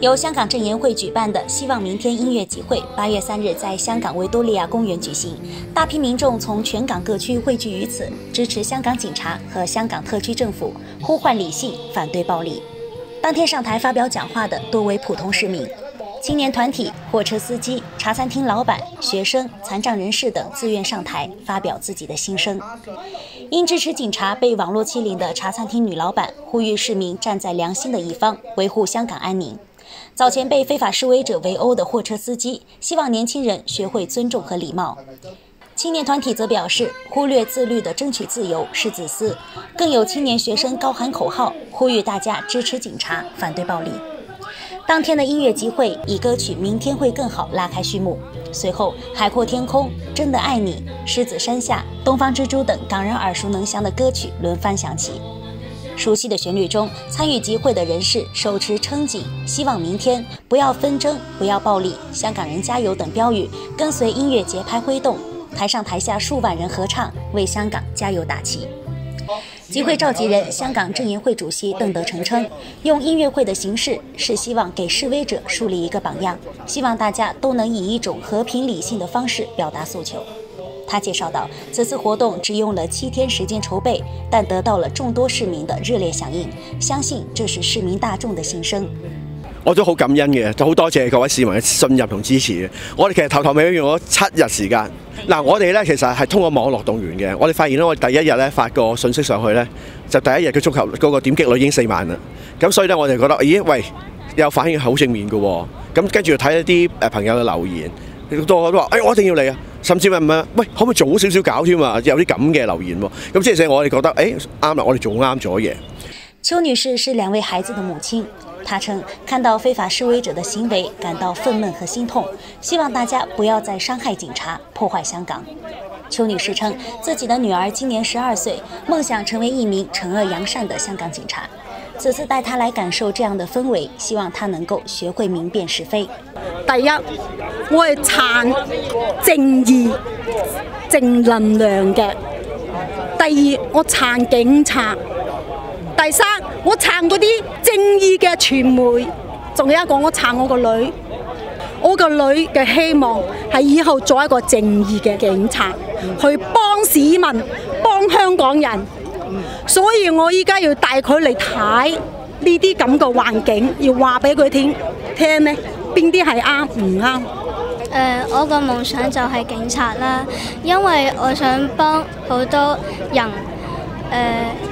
由香港证研会举办的“希望明天”音乐集会，八月三日在香港维多利亚公园举行。大批民众从全港各区汇聚于此，支持香港警察和香港特区政府，呼唤理性，反对暴力。当天上台发表讲话的多为普通市民、青年团体、货车司机、茶餐厅老板、学生、残障人士等，自愿上台发表自己的心声。因支持警察被网络欺凌的茶餐厅女老板，呼吁市民站在良心的一方，维护香港安宁。早前被非法示威者围殴的货车司机，希望年轻人学会尊重和礼貌。青年团体则表示，忽略自律的争取自由是自私。更有青年学生高喊口号，呼吁大家支持警察，反对暴力。当天的音乐集会以歌曲《明天会更好》拉开序幕，随后《海阔天空》《真的爱你》《狮子山下》《东方之珠》等港人耳熟能详的歌曲轮番响起。熟悉的旋律中，参与集会的人士手持撑警、希望明天、不要纷争、不要暴力、香港人加油等标语，跟随音乐节拍挥动，台上台下数万人合唱，为香港加油打气。集会召集人、香港政研会主席邓德成称，用音乐会的形式是希望给示威者树立一个榜样，希望大家都能以一种和平理性的方式表达诉求。他介绍到，此次活动只用了七天时间筹备，但得到了众多市民的热烈响应，相信这是市民大众的心声。我都好感恩嘅，就好多謝各位市民嘅信任同支持。我哋其實頭頭尾尾用咗七日時間。嗱，我哋咧其實係通過網絡動員嘅。我哋發現咧，我第一日咧發個信息上去咧，就第一日嘅足球嗰個點擊率已經四萬啦。咁所以咧，我哋覺得，咦，喂，有反應好正面嘅喎。咁跟住睇一啲誒朋友嘅留言，多都話，誒，我一定要嚟啊！甚至問唔係，喂，可唔可以早少少搞添啊？有啲咁嘅留言喎。咁即係我哋覺得，誒，啱啦，我哋做啱咗嘢。邱女士是两位孩子的母亲，她称看到非法示威者的行为感到愤懑和心痛，希望大家不要再伤害警察、破坏香港。邱女士称自己的女儿今年十二岁，梦想成为一名惩恶扬善的香港警察。此次带她来感受这样的氛围，希望她能够学会明辨是非。第一，我係撐正义、正能量嘅；第二，我撑警察。第三，我撐嗰啲正義嘅傳媒，仲有一個我撐我個女。我個女嘅希望係以後做一個正義嘅警察，去幫市民、幫香港人。所以我依家要帶佢嚟睇呢啲咁嘅環境，要話俾佢聽聽呢邊啲係啱唔啱？誒、我個夢想就係警察啦，因為我想幫好多人誒。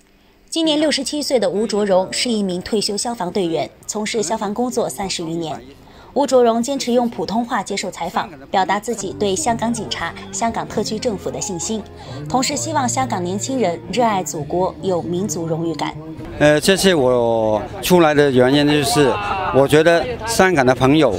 今年六十七岁的吴卓荣是一名退休消防队员，从事消防工作三十余年。吴卓荣坚持用普通话接受采访，表达自己对香港警察、香港特区政府的信心，同时希望香港年轻人热爱祖国，有民族荣誉感。呃，这次我出来的原因就是，我觉得香港的朋友，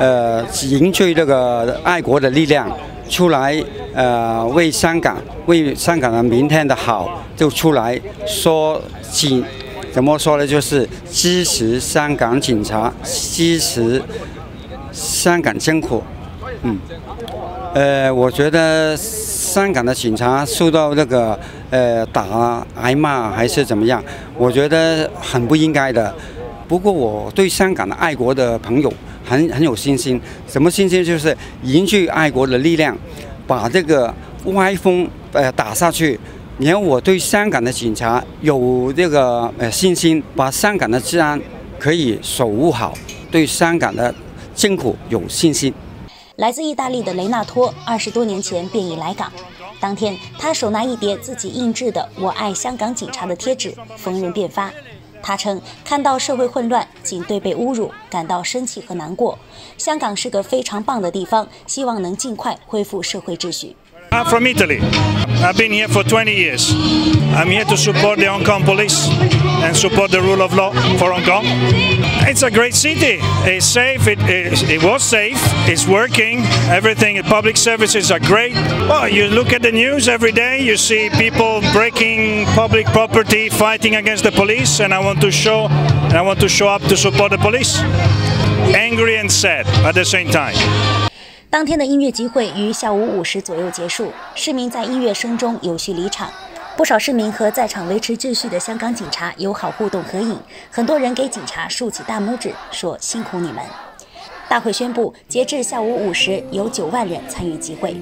呃，凝聚这个爱国的力量。出来，呃，为香港，为香港的明天的好，就出来说，警，怎么说呢？就是支持香港警察，支持香港政府。嗯，呃，我觉得香港的警察受到那个，呃，打、挨骂还是怎么样，我觉得很不应该的。不过我对香港的爱国的朋友。很很有信心，什么信心？就是凝聚爱国的力量，把这个歪风呃打下去。然後我对香港的警察有这个呃信心，把香港的治安可以守护好，对香港的政府有信心。来自意大利的雷纳托，二十多年前便已来港。当天，他手拿一叠自己印制的“我爱香港警察”的贴纸，逢人便发。他称看到社会混乱，仅对被侮辱，感到生气和难过。香港是个非常棒的地方，希望能尽快恢复社会秩序。I'm from Italy. I've been here for 20 years. I'm here to support the Hong Kong police and support the rule of law for Hong Kong. It's a great city. It's safe. It, it, it was safe. It's working. Everything. Public services are great. Well, you look at the news every day. You see people breaking public property, fighting against the police, and I want to show. And I want to show up to support the police. Angry and sad at the same time. 当天的音乐集会于下午五时左右结束，市民在音乐声中有序离场。不少市民和在场维持秩序的香港警察友好互动合影，很多人给警察竖起大拇指，说辛苦你们。大会宣布，截至下午五时，有九万人参与集会。